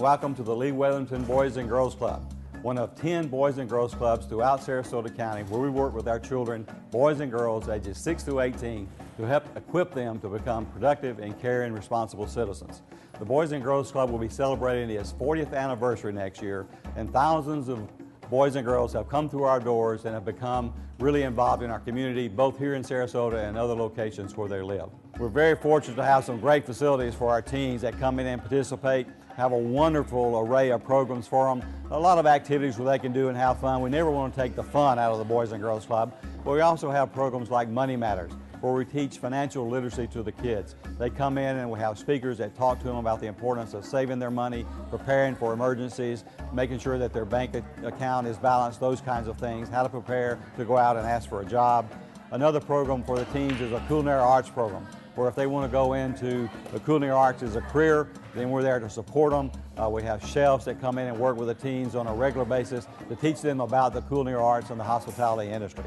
Welcome to the Lee Wetherington Boys and Girls Club, one of 10 boys and girls clubs throughout Sarasota County where we work with our children, boys and girls ages 6 to 18, to help equip them to become productive and caring, responsible citizens. The Boys and Girls Club will be celebrating its 40th anniversary next year, and thousands of boys and girls have come through our doors and have become really involved in our community, both here in Sarasota and other locations where they live. We're very fortunate to have some great facilities for our teens that come in and participate, have a wonderful array of programs for them, a lot of activities where they can do and have fun. We never want to take the fun out of the Boys and Girls Club, but we also have programs like Money Matters, where we teach financial literacy to the kids. They come in and we have speakers that talk to them about the importance of saving their money, preparing for emergencies, making sure that their bank account is balanced, those kinds of things, how to prepare to go out and ask for a job. Another program for the teens is a culinary arts program, where if they want to go into the culinary arts as a career, then we're there to support them. Uh, we have chefs that come in and work with the teens on a regular basis to teach them about the culinary arts and the hospitality industry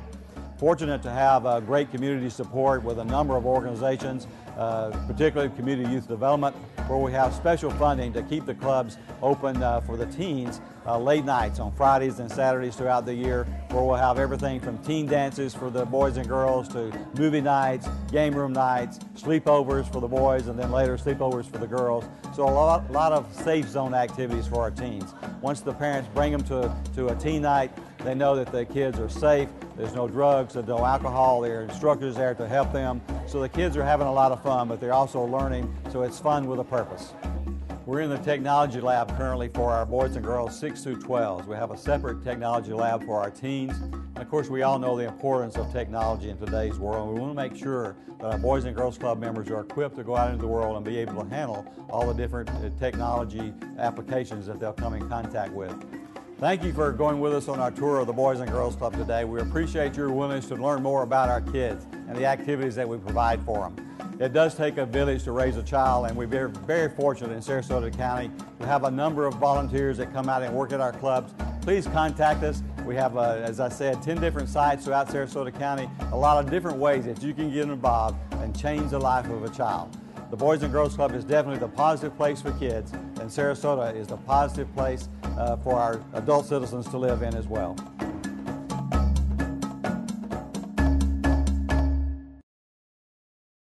fortunate to have uh, great community support with a number of organizations, uh, particularly Community Youth Development, where we have special funding to keep the clubs open uh, for the teens uh, late nights on Fridays and Saturdays throughout the year, where we'll have everything from teen dances for the boys and girls to movie nights, game room nights, sleepovers for the boys, and then later sleepovers for the girls. So a lot, lot of safe zone activities for our teens. Once the parents bring them to, to a teen night, they know that the kids are safe, there's no drugs, there's no alcohol, there are instructors there to help them. So the kids are having a lot of fun, but they're also learning, so it's fun with a purpose. We're in the technology lab currently for our boys and girls 6 through 12. We have a separate technology lab for our teens. And of course, we all know the importance of technology in today's world. We want to make sure that our Boys and Girls Club members are equipped to go out into the world and be able to handle all the different uh, technology applications that they'll come in contact with. Thank you for going with us on our tour of the Boys and Girls Club today. We appreciate your willingness to learn more about our kids and the activities that we provide for them. It does take a village to raise a child, and we're very fortunate in Sarasota County to have a number of volunteers that come out and work at our clubs. Please contact us. We have, uh, as I said, 10 different sites throughout Sarasota County, a lot of different ways that you can get involved and change the life of a child. The Boys and Girls Club is definitely the positive place for kids, and Sarasota is the positive place uh, for our adult citizens to live in as well.